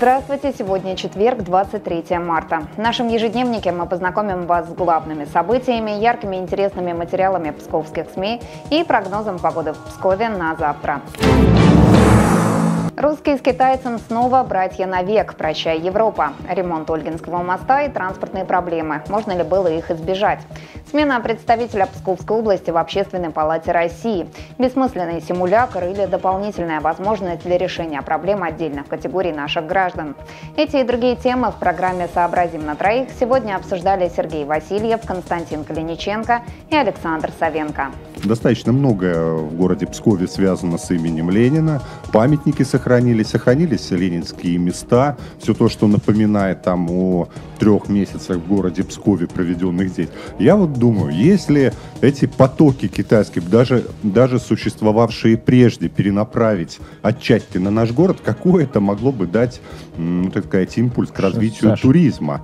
Здравствуйте! Сегодня четверг, 23 марта. В нашем ежедневнике мы познакомим вас с главными событиями, яркими интересными материалами псковских СМИ и прогнозом погоды в Пскове на завтра. Русские с китайцем снова братья навек. Прощай, Европа. Ремонт Ольгинского моста и транспортные проблемы. Можно ли было их избежать? Смена представителя Псковской области в Общественной палате России. Бессмысленный симулятор или дополнительная возможность для решения проблем отдельных категорий наших граждан. Эти и другие темы в программе «Сообразим на троих» сегодня обсуждали Сергей Васильев, Константин Калиниченко и Александр Савенко. Достаточно многое в городе Пскове связано с именем Ленина. Памятники сохранились, сохранились ленинские места. Все то, что напоминает там о трех месяцах в городе Пскове проведенных здесь. Я вот думаю, если эти потоки китайские, даже, даже существовавшие прежде, перенаправить отчасти на наш город, какой это могло бы дать, ну, так сказать, импульс к развитию Саша. туризма?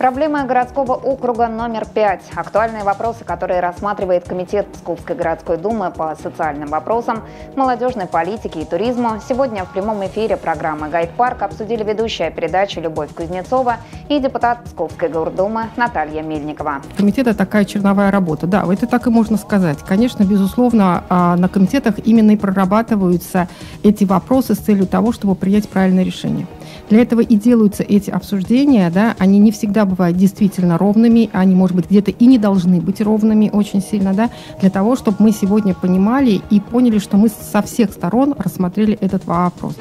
Проблемы городского округа номер 5. Актуальные вопросы, которые рассматривает Комитет Псковской городской думы по социальным вопросам, молодежной политике и туризму. Сегодня в прямом эфире программы «Гайд-парк» обсудили ведущая передачи Любовь Кузнецова и депутат Псковской гордумы Наталья Мельникова. Комитета такая черновая работа. Да, это так и можно сказать. Конечно, безусловно, а, на комитетах именно и прорабатываются эти вопросы с целью того, чтобы принять правильное решение. Для этого и делаются эти обсуждения, да, они не всегда бывают действительно ровными, они, может быть, где-то и не должны быть ровными очень сильно, да, для того, чтобы мы сегодня понимали и поняли, что мы со всех сторон рассмотрели этот вопрос.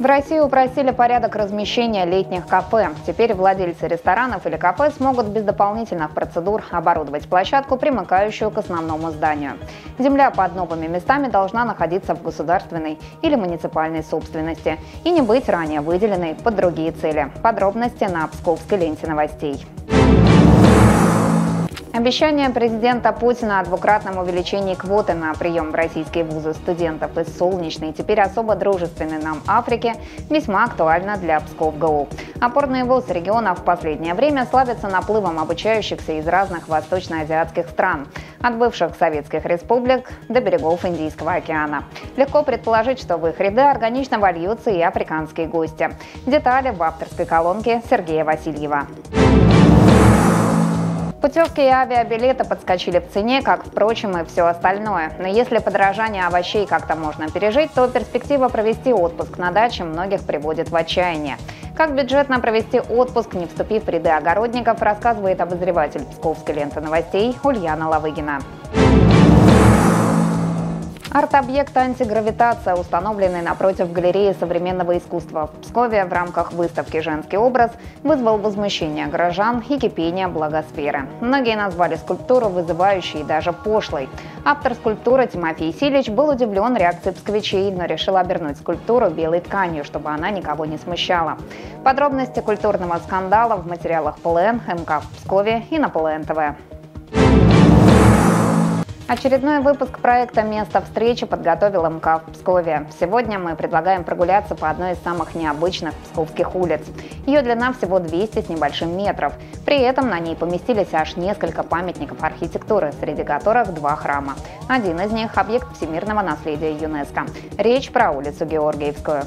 В России упростили порядок размещения летних кафе. Теперь владельцы ресторанов или кафе смогут без дополнительных процедур оборудовать площадку, примыкающую к основному зданию. Земля под новыми местами должна находиться в государственной или муниципальной собственности и не быть ранее выделенной под другие цели. Подробности на Псковской ленте новостей. Обещание президента Путина о двукратном увеличении квоты на прием в российские вузы студентов из солнечной, теперь особо дружественной нам Африки, весьма актуально для Псков-ГУ. Опорные вузы региона в последнее время славятся наплывом обучающихся из разных восточноазиатских стран, от бывших советских республик до берегов Индийского океана. Легко предположить, что в их ряды органично вольются и африканские гости. Детали в авторской колонке Сергея Васильева. Путевки и авиабилеты подскочили в цене, как, впрочем, и все остальное. Но если подорожание овощей как-то можно пережить, то перспектива провести отпуск на даче многих приводит в отчаяние. Как бюджетно провести отпуск, не вступив в ряды огородников, рассказывает обозреватель Псковской ленты новостей Ульяна Лавыгина. Арт-объект «Антигравитация», установленный напротив галереи современного искусства в Пскове в рамках выставки «Женский образ», вызвал возмущение горожан и кипение благосферы. Многие назвали скульптуру вызывающей и даже пошлой. Автор скульптуры Тимофей Силич был удивлен реакцией псковичей, но решил обернуть скульптуру белой тканью, чтобы она никого не смущала. Подробности культурного скандала в материалах ПЛН, МК в Пскове и на ПЛН ТВ. Очередной выпуск проекта «Место встречи» подготовил МК в Пскове. Сегодня мы предлагаем прогуляться по одной из самых необычных псковских улиц. Ее длина всего 200 с небольшим метров. При этом на ней поместились аж несколько памятников архитектуры, среди которых два храма. Один из них – объект всемирного наследия ЮНЕСКО. Речь про улицу Георгиевскую.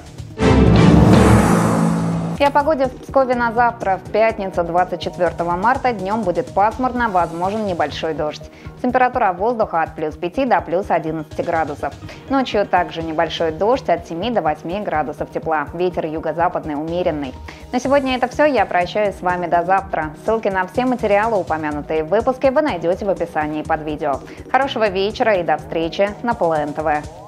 О погоде в Пскове на завтра. В пятницу 24 марта днем будет пасмурно, возможен небольшой дождь. Температура воздуха от плюс 5 до плюс 11 градусов. Ночью также небольшой дождь от 7 до 8 градусов тепла. Ветер юго-западный умеренный. На сегодня это все. Я прощаюсь с вами до завтра. Ссылки на все материалы, упомянутые в выпуске, вы найдете в описании под видео. Хорошего вечера и до встречи на ПЛН ТВ.